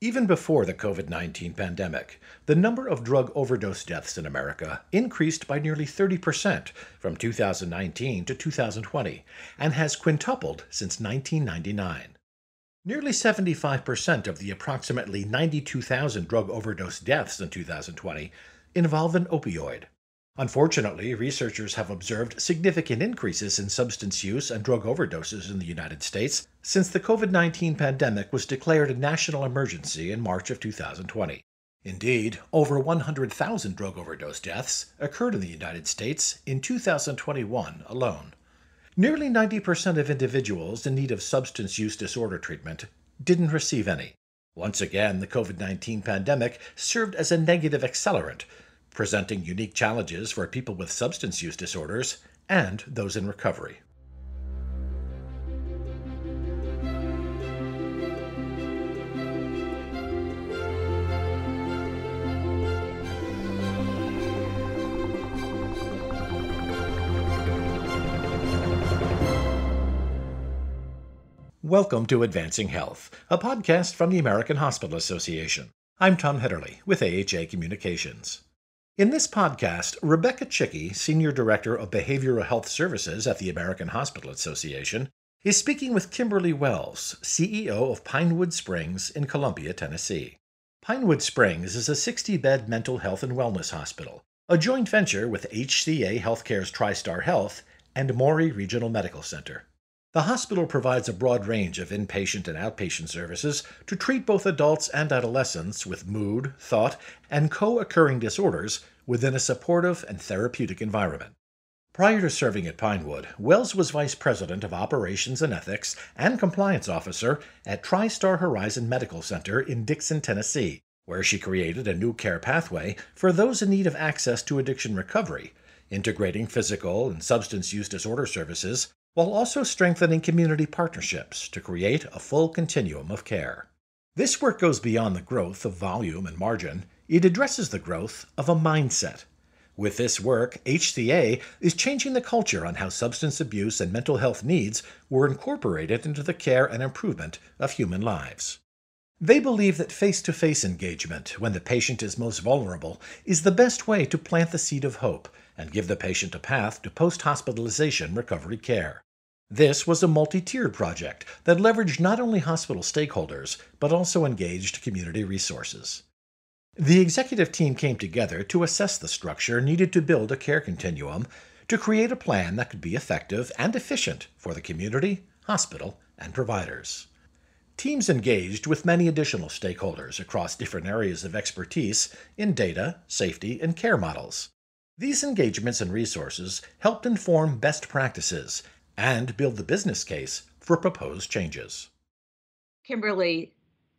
Even before the COVID 19 pandemic, the number of drug overdose deaths in America increased by nearly 30% from 2019 to 2020 and has quintupled since 1999. Nearly 75% of the approximately 92,000 drug overdose deaths in 2020 involve an opioid. Unfortunately, researchers have observed significant increases in substance use and drug overdoses in the United States since the COVID 19 pandemic was declared a national emergency in March of 2020. Indeed, over 100,000 drug overdose deaths occurred in the United States in 2021 alone. Nearly 90% of individuals in need of substance use disorder treatment didn't receive any. Once again, the COVID 19 pandemic served as a negative accelerant presenting unique challenges for people with substance use disorders and those in recovery. Welcome to Advancing Health, a podcast from the American Hospital Association. I'm Tom Haederle with AHA Communications. In this podcast, Rebecca Chickey, Senior Director of Behavioral Health Services at the American Hospital Association, is speaking with Kimberly Wells, CEO of Pinewood Springs in Columbia, Tennessee. Pinewood Springs is a 60 bed mental health and wellness hospital, a joint venture with HCA Healthcare's TriStar Health and Maury Regional Medical Center. The hospital provides a broad range of inpatient and outpatient services to treat both adults and adolescents with mood, thought, and co occurring disorders within a supportive and therapeutic environment. Prior to serving at Pinewood, Wells was Vice President of Operations and Ethics and Compliance Officer at TriStar Horizon Medical Center in Dickson, Tennessee, where she created a new care pathway for those in need of access to addiction recovery, integrating physical and substance use disorder services while also strengthening community partnerships to create a full continuum of care. This work goes beyond the growth of volume and margin, it addresses the growth of a mindset. With this work, HCA is changing the culture on how substance abuse and mental health needs were incorporated into the care and improvement of human lives. They believe that face to face engagement, when the patient is most vulnerable, is the best way to plant the seed of hope and give the patient a path to post hospitalization recovery care. This was a multi tiered project that leveraged not only hospital stakeholders, but also engaged community resources. The executive team came together to assess the structure needed to build a care continuum to create a plan that could be effective and efficient for the community, hospital, and providers. Teams engaged with many additional stakeholders across different areas of expertise in data, safety, and care models. These engagements and resources helped inform best practices and build the business case for proposed changes. Kimberly,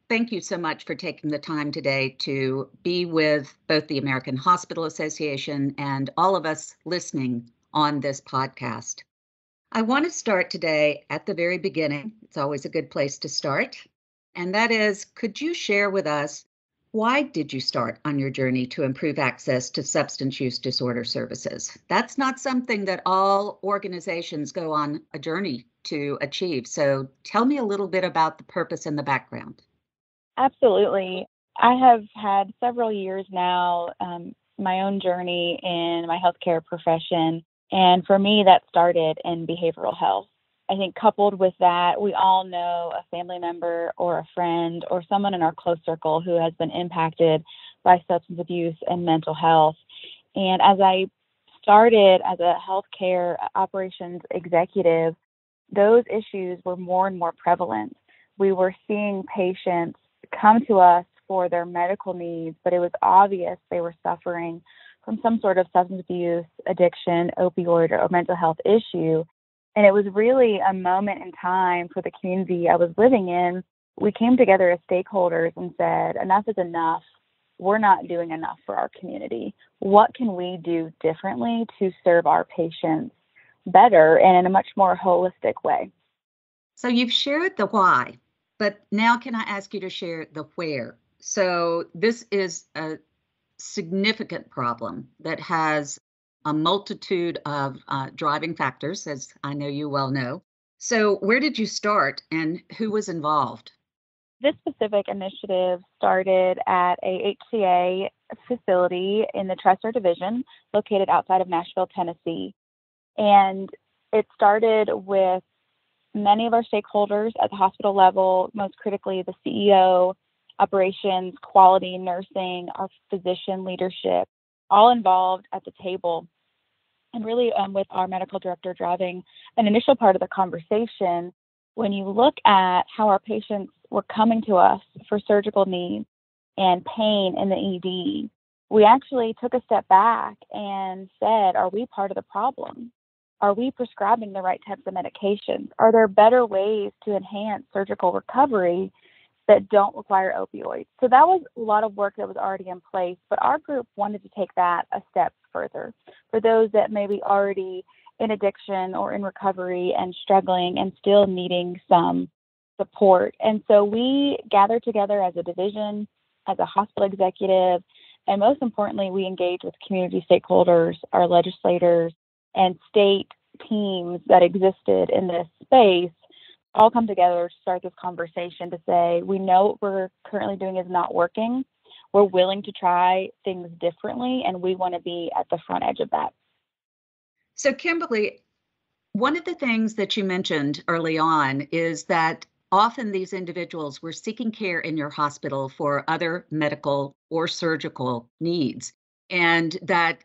thank you so much for taking the time today to be with both the American Hospital Association and all of us listening on this podcast. I want to start today at the very beginning. It's always a good place to start. And that is, could you share with us why did you start on your journey to improve access to substance use disorder services? That's not something that all organizations go on a journey to achieve. So tell me a little bit about the purpose and the background. Absolutely. I have had several years now um, my own journey in my healthcare profession. And for me, that started in behavioral health. I think coupled with that, we all know a family member or a friend or someone in our close circle who has been impacted by substance abuse and mental health. And as I started as a healthcare operations executive, those issues were more and more prevalent. We were seeing patients come to us for their medical needs, but it was obvious they were suffering from some sort of substance abuse, addiction, opioid, or mental health issue. And it was really a moment in time for the community I was living in. We came together as stakeholders and said, enough is enough. We're not doing enough for our community. What can we do differently to serve our patients better and in a much more holistic way? So you've shared the why, but now can I ask you to share the where? So this is a significant problem that has a multitude of uh, driving factors, as I know you well know. So, where did you start and who was involved? This specific initiative started at a HCA facility in the TriStar Division located outside of Nashville, Tennessee. And it started with many of our stakeholders at the hospital level, most critically the CEO, operations, quality, nursing, our physician leadership, all involved at the table. And really, um, with our medical director driving an initial part of the conversation, when you look at how our patients were coming to us for surgical needs and pain in the ED, we actually took a step back and said, Are we part of the problem? Are we prescribing the right types of medications? Are there better ways to enhance surgical recovery that don't require opioids? So that was a lot of work that was already in place, but our group wanted to take that a step further. For those that may be already in addiction or in recovery and struggling and still needing some support. And so we gathered together as a division, as a hospital executive, and most importantly, we engage with community stakeholders, our legislators, and state teams that existed in this space all come together to start this conversation to say, we know what we're currently doing is not working. We're willing to try things differently, and we want to be at the front edge of that. So, Kimberly, one of the things that you mentioned early on is that often these individuals were seeking care in your hospital for other medical or surgical needs, and that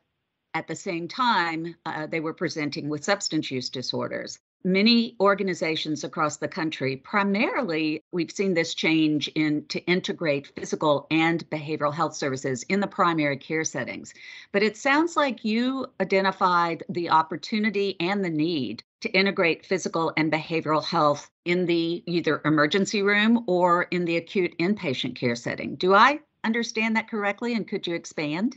at the same time, uh, they were presenting with substance use disorders. Many organizations across the country, primarily, we've seen this change in to integrate physical and behavioral health services in the primary care settings. But it sounds like you identified the opportunity and the need to integrate physical and behavioral health in the either emergency room or in the acute inpatient care setting. Do I understand that correctly? And could you expand?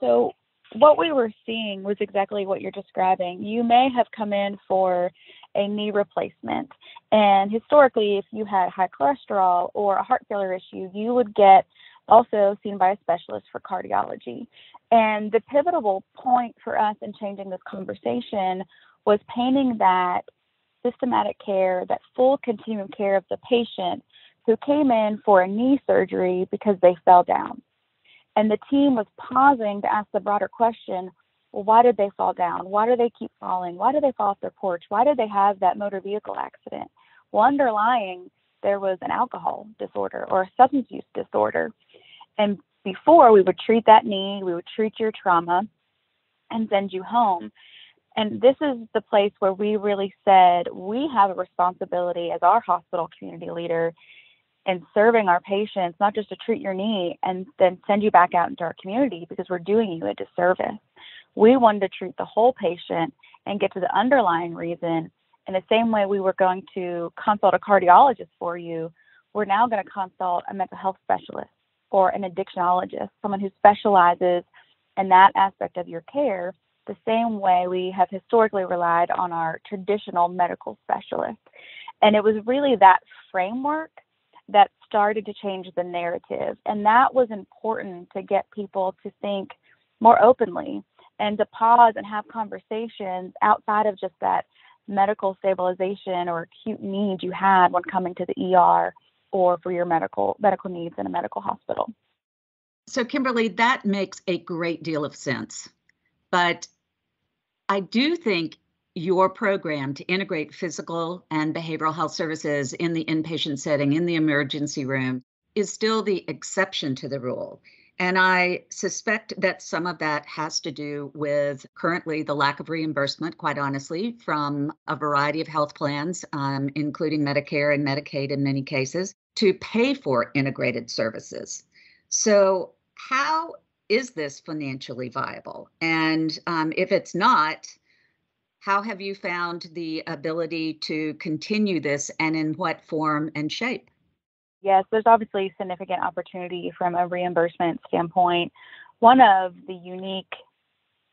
So, what we were seeing was exactly what you're describing. You may have come in for a knee replacement, and historically, if you had high cholesterol or a heart failure issue, you would get also seen by a specialist for cardiology. And the pivotal point for us in changing this conversation was painting that systematic care, that full continuum care of the patient who came in for a knee surgery because they fell down and the team was pausing to ask the broader question well, why did they fall down? Why do they keep falling? Why do they fall off their porch? Why did they have that motor vehicle accident? Well, underlying, there was an alcohol disorder or a substance use disorder. And before, we would treat that knee, we would treat your trauma, and send you home. And this is the place where we really said we have a responsibility as our hospital community leader and serving our patients, not just to treat your knee and then send you back out into our community because we're doing you a disservice. We wanted to treat the whole patient and get to the underlying reason. In the same way we were going to consult a cardiologist for you, we're now going to consult a mental health specialist or an addictionologist, someone who specializes in that aspect of your care, the same way we have historically relied on our traditional medical specialists. And it was really that framework that started to change the narrative. And that was important to get people to think more openly and to pause and have conversations outside of just that medical stabilization or acute needs you had when coming to the ER or for your medical medical needs in a medical hospital. So Kimberly, that makes a great deal of sense. But I do think your program to integrate physical and behavioral health services in the inpatient setting, in the emergency room, is still the exception to the rule. And I suspect that some of that has to do with currently the lack of reimbursement, quite honestly, from a variety of health plans, um, including Medicare and Medicaid in many cases, to pay for integrated services. So, how is this financially viable? And um, if it's not, how have you found the ability to continue this and in what form and shape? Yes, there's obviously significant opportunity from a reimbursement standpoint. One of the unique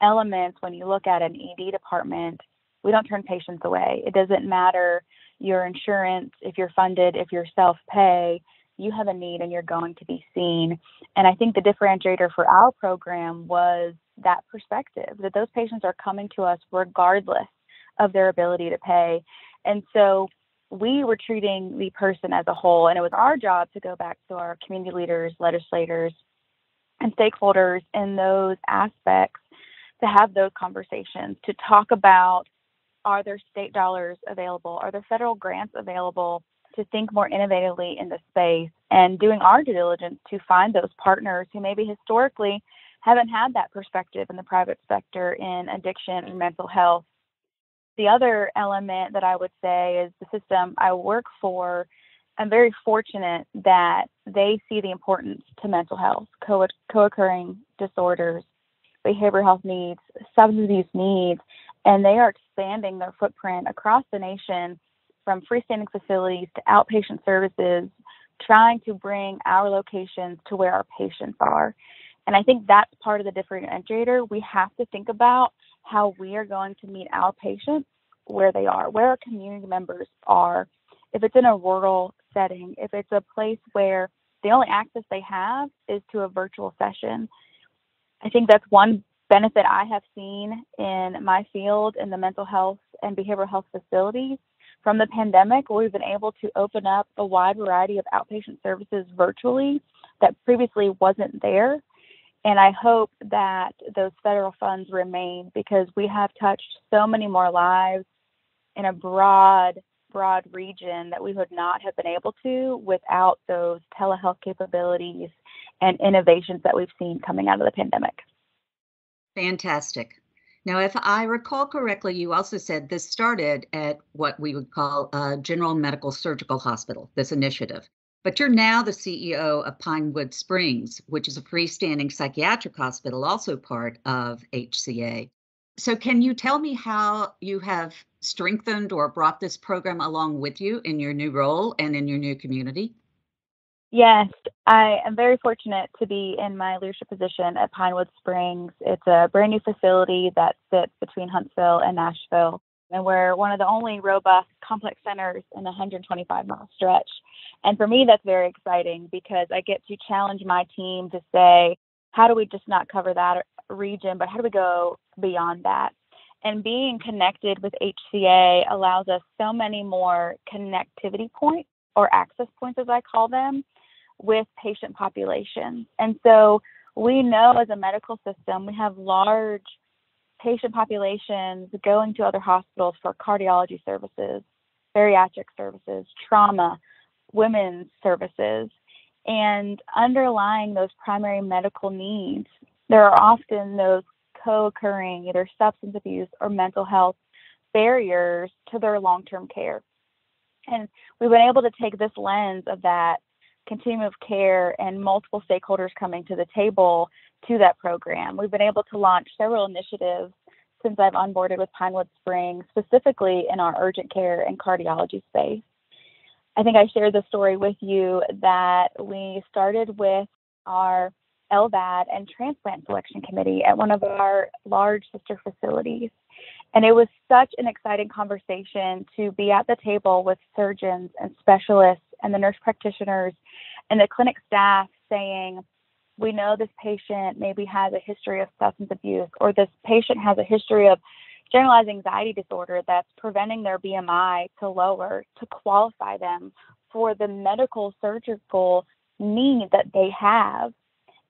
elements when you look at an ED department, we don't turn patients away. It doesn't matter your insurance, if you're funded, if you're self pay, you have a need and you're going to be seen. And I think the differentiator for our program was that perspective that those patients are coming to us regardless of their ability to pay. And so we were treating the person as a whole. And it was our job to go back to our community leaders, legislators, and stakeholders in those aspects to have those conversations, to talk about are there state dollars available? Are there federal grants available to think more innovatively in the space and doing our due diligence to find those partners who maybe historically haven't had that perspective in the private sector in addiction and mental health. The other element that I would say is the system I work for. I'm very fortunate that they see the importance to mental health, co occurring disorders, behavioral health needs, substance abuse needs, and they are expanding their footprint across the nation from freestanding facilities to outpatient services, trying to bring our locations to where our patients are. And I think that's part of the differentiator. We have to think about how we are going to meet our patients where they are, where our community members are. If it's in a rural setting, if it's a place where the only access they have is to a virtual session, I think that's one benefit I have seen in my field in the mental health and behavioral health facilities from the pandemic. We've been able to open up a wide variety of outpatient services virtually that previously wasn't there. And I hope that those federal funds remain because we have touched so many more lives in a broad, broad region that we would not have been able to without those telehealth capabilities and innovations that we've seen coming out of the pandemic. Fantastic. Now, if I recall correctly, you also said this started at what we would call a General Medical Surgical Hospital, this initiative. But you're now the CEO of Pinewood Springs, which is a freestanding psychiatric hospital, also part of HCA. So, can you tell me how you have strengthened or brought this program along with you in your new role and in your new community? Yes, I am very fortunate to be in my leadership position at Pinewood Springs. It's a brand new facility that sits between Huntsville and Nashville, and we're one of the only robust complex centers in a 125 mile stretch. And for me, that's very exciting because I get to challenge my team to say, how do we just not cover that region, but how do we go beyond that? And being connected with HCA allows us so many more connectivity points or access points, as I call them, with patient populations. And so we know as a medical system, we have large patient populations going to other hospitals for cardiology services, bariatric services, trauma, women's services. And underlying those primary medical needs, there are often those co occurring either substance abuse or mental health barriers to their long term care. And we've been able to take this lens of that continuum of care and multiple stakeholders coming to the table to that program. We've been able to launch several initiatives since I've onboarded with Pinewood Springs, specifically in our urgent care and cardiology space. I think I shared the story with you that we started with our LVAD and transplant selection committee at one of our large sister facilities. And it was such an exciting conversation to be at the table with surgeons and specialists and the nurse practitioners and the clinic staff saying, we know this patient maybe has a history of substance abuse, or this patient has a history of generalized anxiety disorder that's preventing their BMI to lower to qualify them for the medical surgical need that they have.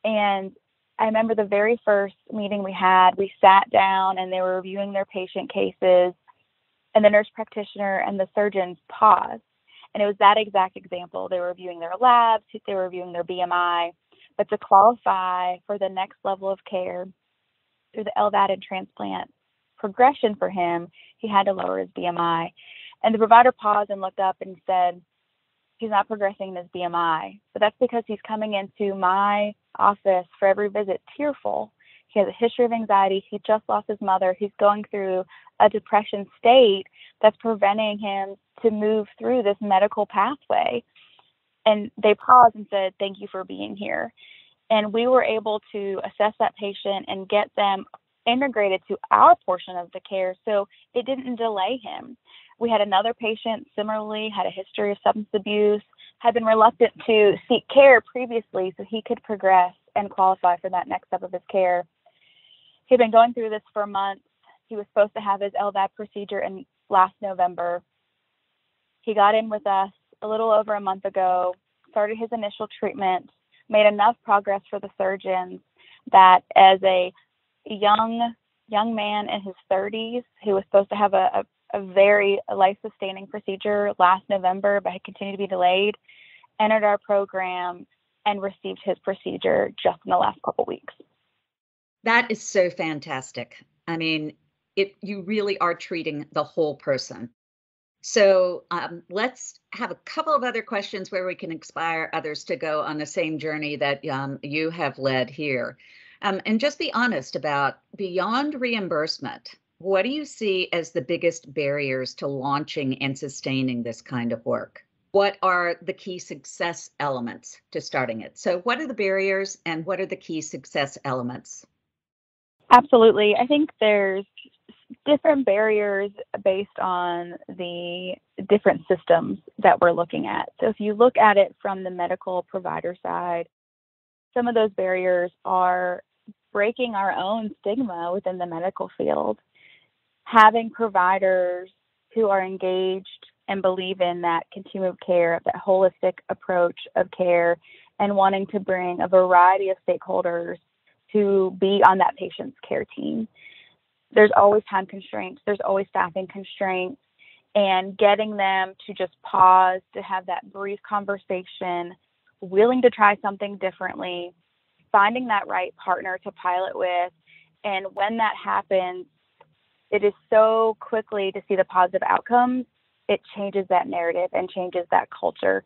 And I remember the very first meeting we had, we sat down and they were reviewing their patient cases, and the nurse practitioner and the surgeons paused and it was that exact example. They were reviewing their labs, they were reviewing their BMI. But to qualify for the next level of care through the LVAD and transplant progression for him, he had to lower his BMI. And the provider paused and looked up and said, He's not progressing in his BMI. But that's because he's coming into my office for every visit tearful. He has a history of anxiety. He just lost his mother. He's going through a depression state that's preventing him to move through this medical pathway. And they paused and said, Thank you for being here. And we were able to assess that patient and get them integrated to our portion of the care so it didn't delay him. We had another patient similarly had a history of substance abuse, had been reluctant to seek care previously so he could progress and qualify for that next step of his care. He'd been going through this for months. He was supposed to have his LVAD procedure in last November He got in with us a little over a month ago, started his initial treatment, made enough progress for the surgeons that as a young young man in his 30s who was supposed to have a, a, a very life sustaining procedure last November but had continued to be delayed, entered our program and received his procedure just in the last couple weeks. That is so fantastic. I mean, it you really are treating the whole person. So um, let's have a couple of other questions where we can inspire others to go on the same journey that um, you have led here. Um, and just be honest about beyond reimbursement, what do you see as the biggest barriers to launching and sustaining this kind of work? What are the key success elements to starting it? So, what are the barriers and what are the key success elements? Absolutely. I think there's different barriers based on the different systems that we're looking at. So if you look at it from the medical provider side, some of those barriers are breaking our own stigma within the medical field. Having providers who are engaged and believe in that continuum of care, that holistic approach of care, and wanting to bring a variety of stakeholders to be on that patient's care team there's always time constraints, there's always staffing constraints, and getting them to just pause to have that brief conversation, willing to try something differently, finding that right partner to pilot with. And when that happens, it is so quickly to see the positive outcomes, it changes that narrative and changes that culture.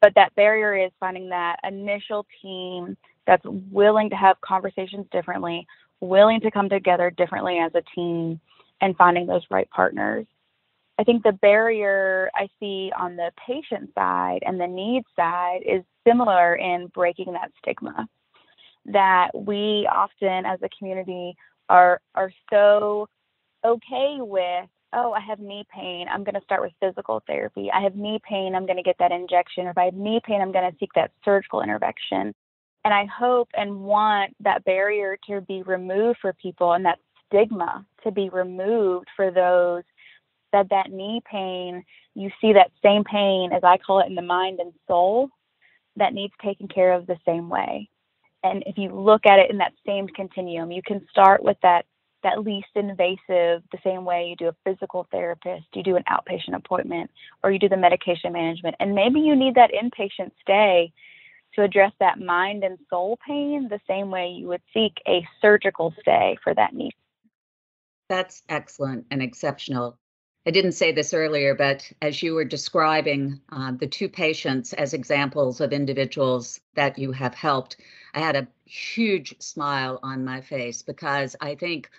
But that barrier is finding that initial team that's willing to have conversations differently, willing to come together differently as a team and finding those right partners. I think the barrier I see on the patient side and the needs side is similar in breaking that stigma. That we often as a community are are so okay with, oh, I have knee pain, I'm going to start with physical therapy. I have knee pain, I'm going to get that injection. Or if I have knee pain, I'm going to seek that surgical intervention. And I hope and want that barrier to be removed for people and that stigma to be removed for those that that knee pain, you see that same pain as I call it in the mind and soul that needs taken care of the same way. And if you look at it in that same continuum, you can start with that that least invasive the same way you do a physical therapist, you do an outpatient appointment, or you do the medication management. And maybe you need that inpatient stay to address that mind and soul pain the same way you would seek a surgical stay for that knee. That's excellent and exceptional. I didn't say this earlier, but as you were describing uh, the two patients as examples of individuals that you have helped, I had a huge smile on my face because I think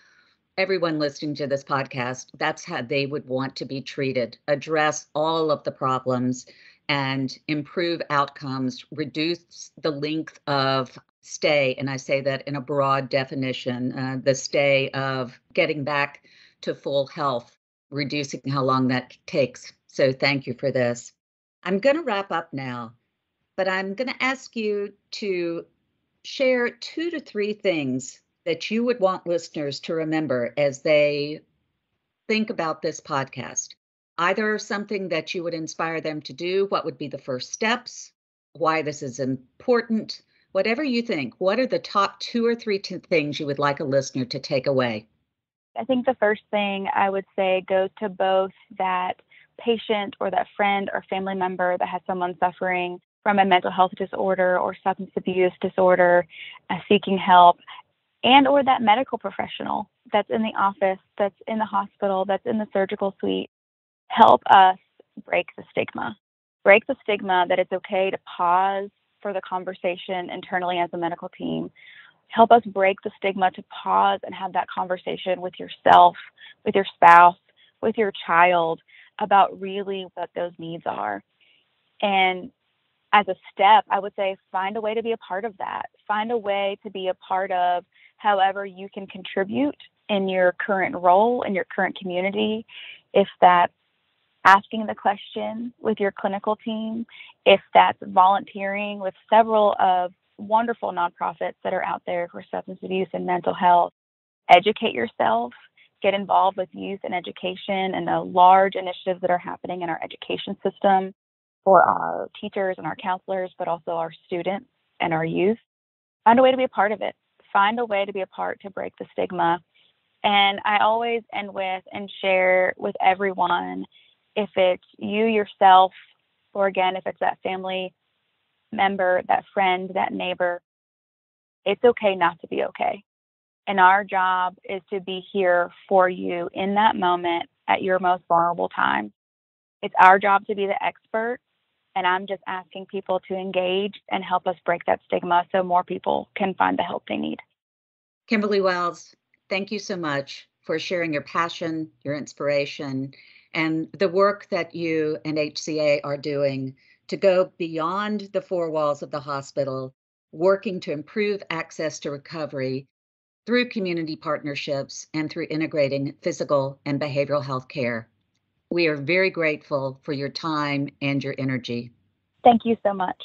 everyone listening to this podcast, that's how they would want to be treated, address all of the problems and improve outcomes, reduce the length of stay. And I say that in a broad definition uh, the stay of getting back to full health, reducing how long that takes. So thank you for this. I'm going to wrap up now, but I'm going to ask you to share two to three things that you would want listeners to remember as they think about this podcast either something that you would inspire them to do, what would be the first steps, why this is important, whatever you think. What are the top two or three t- things you would like a listener to take away? I think the first thing I would say goes to both that patient or that friend or family member that has someone suffering from a mental health disorder or substance abuse disorder, uh, seeking help, and or that medical professional that's in the office, that's in the hospital, that's in the surgical suite help us break the stigma. Break the stigma that it's okay to pause for the conversation internally as a medical team. Help us break the stigma to pause and have that conversation with yourself, with your spouse, with your child about really what those needs are. And as a step, I would say find a way to be a part of that. Find a way to be a part of however you can contribute in your current role, in your current community. If that's asking the question with your clinical team, if that's volunteering with several of wonderful nonprofits that are out there for substance abuse and mental health, educate yourself, get involved with youth and education and the large initiatives that are happening in our education system for our teachers and our counselors, but also our students and our youth. Find a way to be a part of it. Find a way to be a part to break the stigma. And I always end with and share with everyone if it's you yourself, or again, if it's that family member, that friend, that neighbor, it's okay not to be okay. And our job is to be here for you in that moment at your most vulnerable time. It's our job to be the expert. And I'm just asking people to engage and help us break that stigma so more people can find the help they need. Kimberly Wells, thank you so much for sharing your passion, your inspiration, and the work that you and HCA are doing to go beyond the four walls of the hospital, working to improve access to recovery through community partnerships and through integrating physical and behavioral health care. We are very grateful for your time and your energy. Thank you so much.